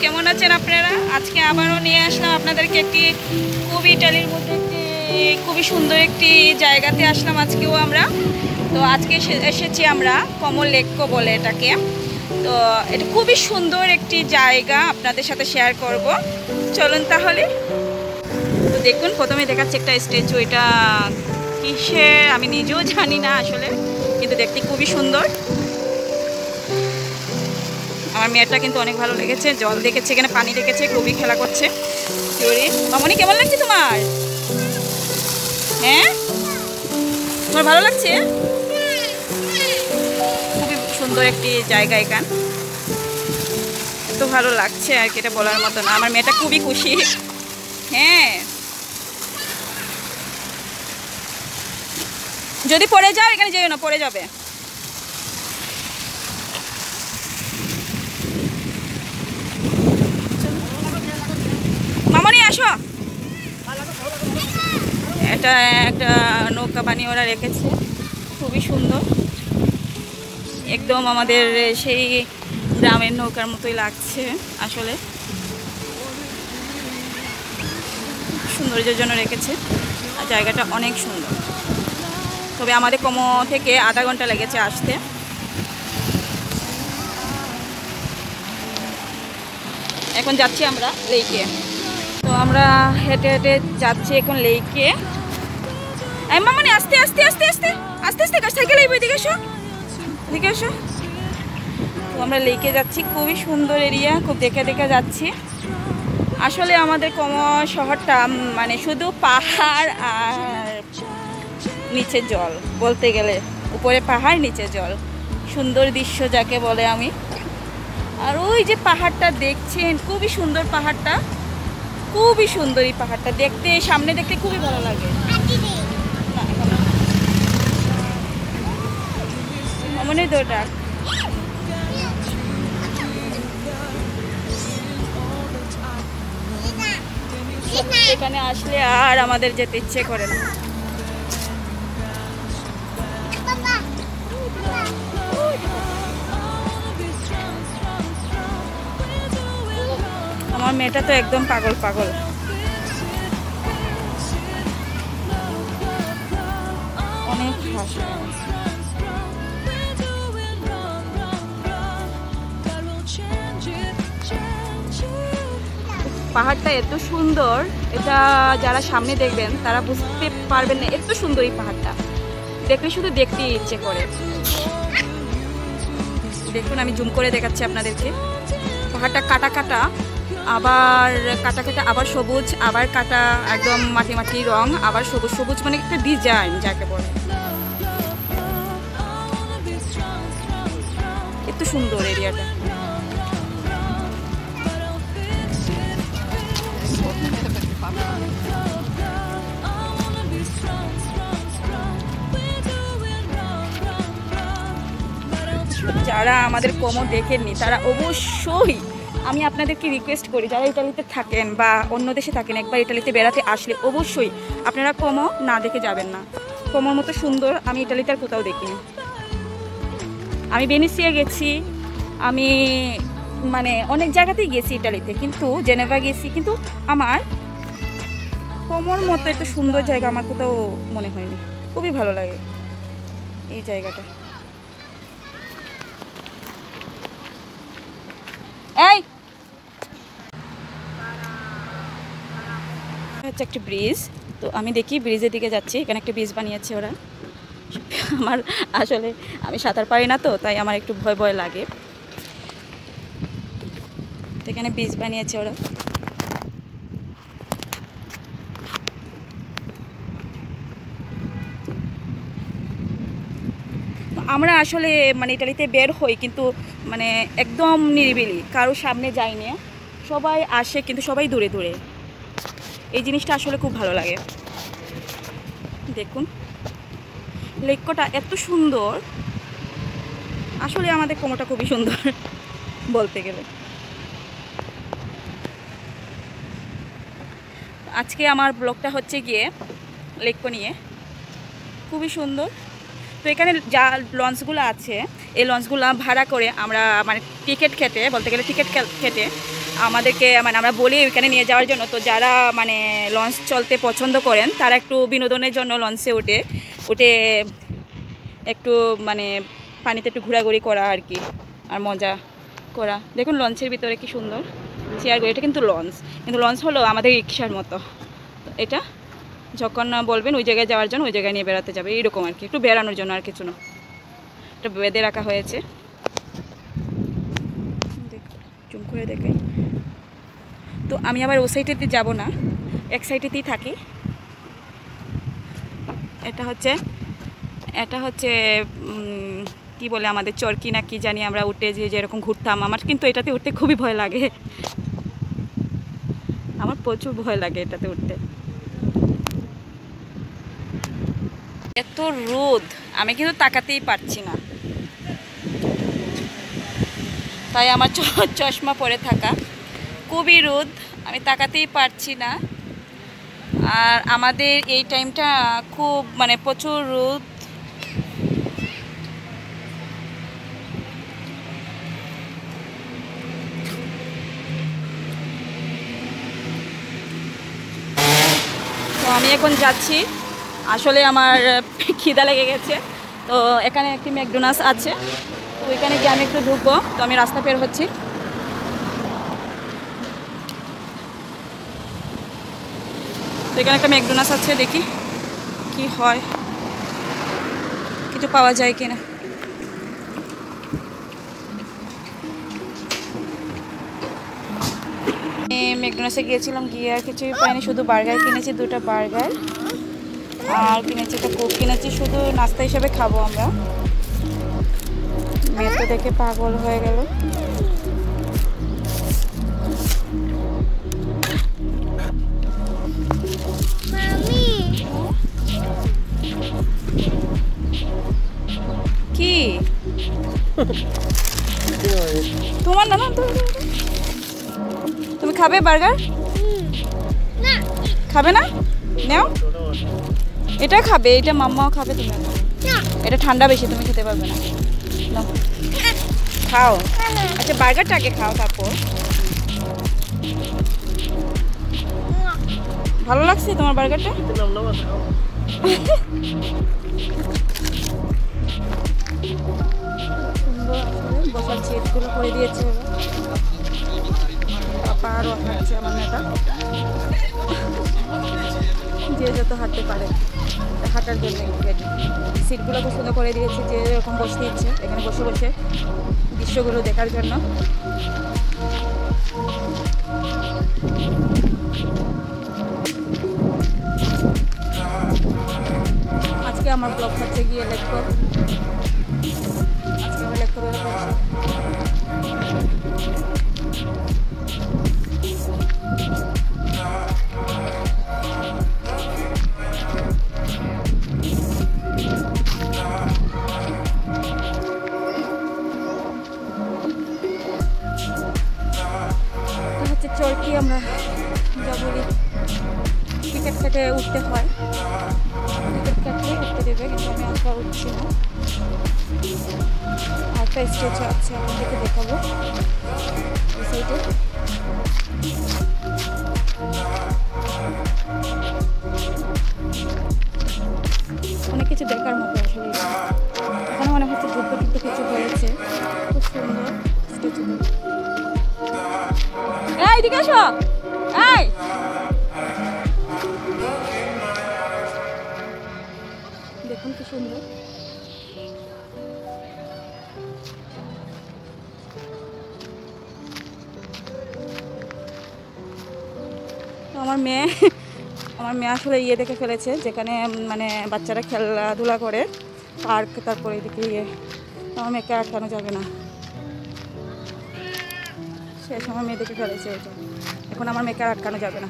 কেমন আছেন আপনারা? আজকে আবারও নিয়ে আসলাম আপনাদেরকে একটি খুবই ইটালির মধ্যে একটি, খুবই সুন্দর একটি জায়গাতে আসলাম আজকেও আমরা। তো আজকে এসে- এসেছি আমরা কমল লেক্কো বলে এটাকে। তো এটা খুবই সুন্দর একটি জায়গা আপনাদের সাথে শেয়ার করব। চলুন তাহলে। তো দেখুন, প্রথমে দেখাচ্ছে একটা স্ট্যাচু। এটা কিসের? আমি নিজেও জানি না আসলে, কিন্তু দেখতে খুবই সুন্দর। আমার মেয়েটা কিন্তু অনেক ভালো লেগেছে, জল দেখেছে, এখানে পানি দেখেছে, খুবই খেলা করছে। মামনি, কেমন লাগছে তোমার? হ্যাঁ? তোমার ভালো লাগছে? খুবই সুন্দর একটি জায়গা এখান। এত ভালো লাগছে আর কি, এটা বলার মতো না। আমার মেয়েটা খুবই খুশি। হ্যাঁ। যদি পড়ে যাও, এখানে যেও না, পড়ে যাবে মামনি আসো। এটা একটা নৌকা বানিয়ে ওরা রেখেছে। খুবই সুন্দর। একদম আমাদের সেই গ্রামের নৌকার মতোই লাগছে আসলে। সৌন্দর্যের জন্য রেখেছে। আর জায়গাটা অনেক সুন্দর। তবে আমাদের কমো থেকে আধা ঘণ্টা লেগেছে আসতে। এখন যাচ্ছি আমরা লেইকে তো আমরা হেঁটে হেঁটে যাচ্ছি এখন লেইকে এই মামানি, আস্তে আস্তে আস্তে আস্তে আস্তে আস্তে সাইকেল আইবো এদিকে এসো। এদিকে এসো। তো আমরা লেকে যাচ্ছি, খুবই সুন্দর এরিয়া, খুব দেখে দেখে যাচ্ছি। আসলে আমাদের কম শহরটা মানে শুধু পাহাড় আর নিচে জল, বলতে গেলে। উপরে পাহাড়, নিচে জল। সুন্দর দৃশ্য যাকে বলে আমি। আর ওই যে পাহাড়টা দেখছেন, খুবই সুন্দর পাহাড়টা। খুবই সুন্দর এই পাহাড়টা। দেখতে, সামনে দেখতে খুবই ভালো লাগে। মনে তো ডাক এখানে আসলে আর আমাদের যেতে ইচ্ছে করে না। আমার মেয়েটা তো একদম পাগল পাগল। অনেক হাসি। পাহাড়টা এত সুন্দর, এটা যারা সামনে দেখবেন, তারা বুঝতে পারবেন না এত সুন্দর এই পাহাড়টা। দেখলে শুধু দেখতে ইচ্ছে করে। দেখুন, আমি জুম করে দেখাচ্ছি আপনাদেরকে। পাহাড়টা কাটা কাটা। আবার কাটা কাটা, আবার সবুজ, আবার কাটা, একদম মাটি মাটি রং, আবার সবুজ সবুজ মানে একটা ডিজাইন যাকে বলে। এত সুন্দর এরিয়াটা। যারা আমাদের কোমো দেখেননি, তারা অবশ্যই আমি আপনাদেরকে রিকোয়েস্ট করি, যারা ইটালিতে থাকেন বা অন্য দেশে থাকেন, একবার ইটালিতে বেড়াতে আসলে অবশ্যই আপনারা কোমো না দেখে যাবেন না। কোমোর মতো সুন্দর আমি ইটালিতে আর কোথাও দেখিনি। আমি বেনিসিয়া গেছি, আমি মানে অনেক জায়গাতেই গেছি ইটালিতে কিন্তু জেনেভা গেছি, কিন্তু আমার কোমোর মতো একটা সুন্দর জায়গা আমার কোথাও মনে হয়নি। খুবই ভালো লাগে এই জায়গাটা। এই! হচ্ছে একটা ব্রিজ তো আমি দেখি ব্রিজের দিকে যাচ্ছি, এখানে একটা ব্রিজ বানিয়েছে ওরা। আমার আসলে আমি সাঁতার পারি না তো, তাই আমার একটু ভয় ভয় লাগে। তো এখানে ব্রিজ বানিয়েছে ওরা। আমরা আসলে মানে ইটালিতে বের হই কিন্তু মানে একদম নিরিবিলি কারও সামনে যাইনি। সবাই আসে কিন্তু সবাই দূরে দূরে। এই জিনিসটা আসলে খুব ভালো লাগে। দেখুন লেক্কটা এত সুন্দর। আসলে আমাদের কোমোটা খুবই সুন্দর, বলতে গেলে। আজকে আমার ব্লগটা হচ্ছে গিয়ে লেক্কো নিয়ে। খুবই সুন্দর। তো এখানে যা লঞ্চগুলো আছে, এই লঞ্চগুলো ভাড়া করে আমরা মানে টিকিট খেটে বলতে গেলে টিকিট কেটে আমাদেরকে মানে আমরা বলি ওইখানে নিয়ে যাওয়ার জন্য, তো যারা মানে লঞ্চ চলতে পছন্দ করেন, তারা একটু বিনোদনের জন্য লঞ্চে উঠে উঠে একটু মানে পানিতে একটু ঘোরাঘুরি করা আর কি, আর মজা করা। দেখুন লঞ্চের ভিতরে কি সুন্দর। চেয়ারগুলো এটা কিন্তু লঞ্চ কিন্তু লঞ্চ হলো আমাদের রিক্সার মতো। এটা, যখন বলবেন ওই জায়গায় যাওয়ার জন্য, ওই জায়গায় নিয়ে বেড়াতে যাবে, এইরকম আর কি, একটু বেড়ানোর জন্য আর কিছু না। এটা বেঁধে রাখা হয়েছে। জুম করে দেখাই। তো আমি আবার ও সাইডেতে যাব না। এক সাইডেতেই থাকি। এটা হচ্ছে এটা হচ্ছে কি বলে আমাদের চরকি না কি জানি আমরা উঠে যে যেরকম ঘুরতাম। আমার কিন্তু এটাতে উঠতে খুবই ভয় লাগে। আমার প্রচুর ভয় লাগে এটাতে উঠতে। এত রোদ, আমি কিন্তু তাকাতেই পারছি না। তাই আমার চশমা পরে থাকা। খুবই রোদ, আমি তাকাতেই পারছি না। আর আমাদের এই টাইমটা খুব মানে প্রচুর রোদ। তো আমি এখন যাচ্ছি। আসলে আমার খিদা লেগে গেছে। তো এখানে একটি ম্যাকডোনাস আছে। তো ওইখানে গিয়ে আমি একটু ঢুকবো। তো আমি রাস্তা বের হচ্ছি। তো এখানে একটা ম্যাকডোনাস আছে, দেখি কি হয়, কিছু পাওয়া যায় কিনা। ম্যাকডোনাসে গিয়েছিলাম, গিয়ে আর কিছুই পাইনি, শুধু বার্গার কিনেছি, দুটো বার্গার। আর কিনেছি একটা কোক, কিনেছি শুধু নাস্তা হিসাবে খাব আমরা। মেয়ে তো দেখে পাগল হয়ে গেল। কি? তোমার না না তুমি খাবে বার্গার? খাবে না? নাও। এটা খাবে এটা মাম্মাও খাবে তুমি এটা ঠান্ডা বেশি তুমি খেতে পারবে না। খাও। আচ্ছা বার্গারটা আগে খাও তারপর। ভালো লাগছে তোমার বার্গারটা? বসার সিটগুলো করে দিয়েছে। পাপা আরও হাঁটছে আমার মেয়েটা। যে যত হাঁটতে পারে, হাঁটার জন্য সিটগুলো খুব করে দিয়েছে, যে এরকম বসতে ইচ্ছে, এখানে বসে বসে দৃশ্যগুলো দেখার জন্য। আজকে আমার ব্লগ হচ্ছে গিয়ে লেখক হচ্ছে চরকি আমরা যা বলি টিকিট কেটে উঠতে হয়। টিকিট কাটলে উঠতে দেবে, কিন্তু আমি আর উঠছি না। একটা স্টেজ আছে আপনাদেরকে দেখাবো। অনেক কিছু দেখার মতো আসলে। এখানে মনে হচ্ছে যুদ্ধ টুদ্ধ কিছু হয়েছে। খুব সুন্দর স্টেচু এই, এদিকে আসো। এই! সুন্দর। আমার মেয়ে আমার মেয়ে আসলে ইয়ে দেখে ফেলেছে, যেখানে মানে বাচ্চারা খেলাধুলা করে, পার্ক, তারপরে এদিকে ইয়ে। আমার মেয়েকে আটকানো যাবে না। সে সময় মেয়ে দেখে ফেলেছে ওইটা এখন আমার মেয়েকে আটকানো যাবে না।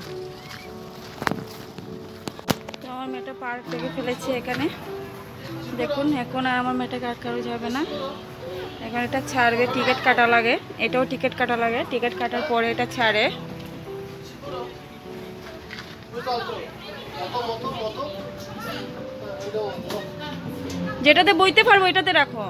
তো আমার মেয়েটা পার্ক দেখে ফেলেছে এখানে। দেখুন, এখন আর আমার মেয়েটাকে আটকানো যাবে না। এখন এটা ছাড়বে, টিকিট কাটা লাগে। এটাও টিকিট কাটা লাগে। টিকিট কাটার পরে এটা ছাড়ে। যেটাতে বইতে পারব, এটাতে রাখো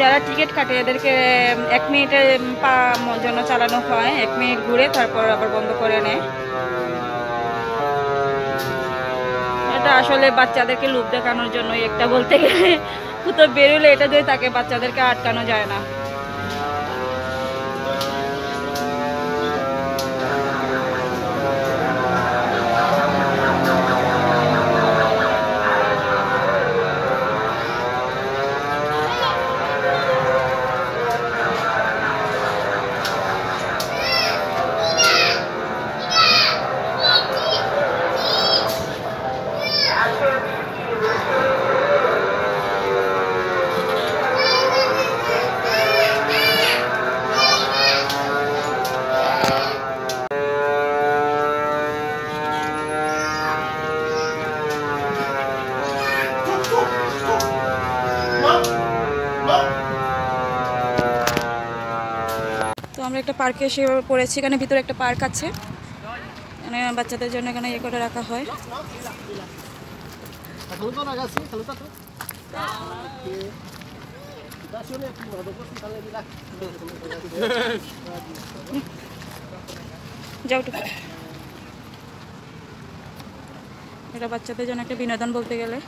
যারা টিকিট কাটে, এদেরকে এক মিনিটের পা জন্য চালানো হয়, এক মিনিট ঘুরে তারপর আবার বন্ধ করে নেয়। এটা আসলে বাচ্চাদেরকে লুপ দেখানোর জন্য একটা বলতে গেলে তো বেরোলে এটা দিয়ে তাকে বাচ্চাদেরকে আটকানো যায় না। পার্কে এসে পড়েছি। এখানে ভিতরে একটা পার্ক আছে। এখানে বাচ্চাদের জন্য এখানে ইয়ে করে রাখা হয়. যাও এটা বাচ্চাদের জন্য একটা বিনোদন বলতে গেলে।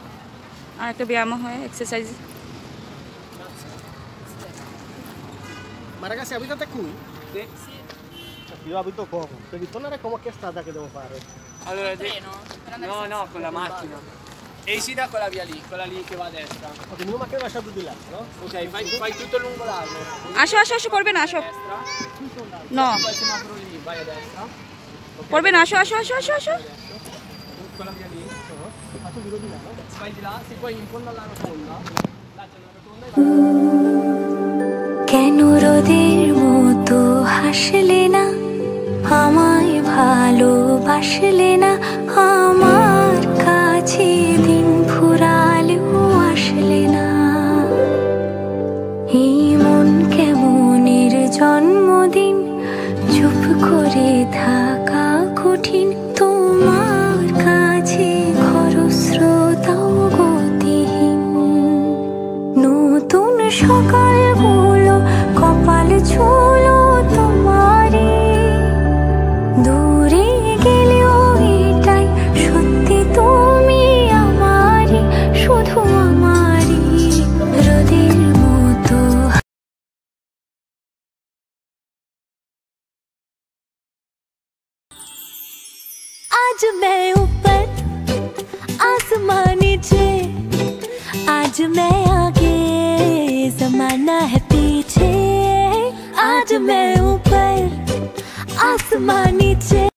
আর একটা ব্যায়ামও হয় exercise Ma ragazzi abitate qui? Sì. sì. Cioè, io abito Como. Per ritornare come Como che strada che devo fare? Allora, con treno? No, no, con la macchina. E si da quella via lì, quella lì che va a destra. Ok, meno macchina lascia giù di là, no? Ok, fai, fai tutto lungo l'arco. Ascio, ascio, ascio, corbe nascio. No. Poi semaforo lì, vai a destra. Corbe nascio, ascio, ascio, ascio, ascio. Quella via lì. Ma tu giro di là, no? Vai di là, se poi in fondo alla rotonda. Là c'è una rotonda e vai. Che nuro di ভালোবাসলে না जमाना है पीछे आज मैं ऊपर आसमान नीचे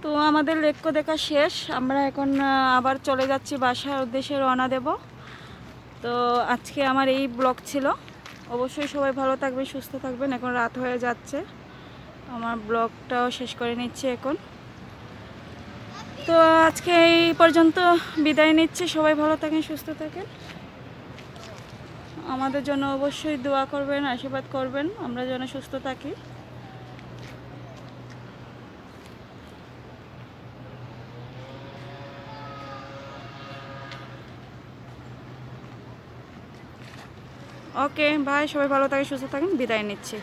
তো আমাদের লেক্য দেখা শেষ আমরা এখন আহ, আবার চলে যাচ্ছি বাসার উদ্দেশ্যে রওনা দেব তো আজকে আমার এই ব্লগ ছিল অবশ্যই সবাই ভালো থাকবেন সুস্থ থাকবেন এখন রাত হয়ে যাচ্ছে আমার ব্লগটাও শেষ করে নিচ্ছি এখন তো আজকে এই পর্যন্ত বিদায় নিচ্ছি। সবাই ভালো থাকেন, সুস্থ থাকেন। আমাদের জন্য অবশ্যই দোয়া করবেন, আশীর্বাদ করবেন। আমরা যেন সুস্থ থাকি। ওকে ভাই সবাই ভালো থাকেন, সুস্থ থাকেন। বিদায় নিচ্ছি।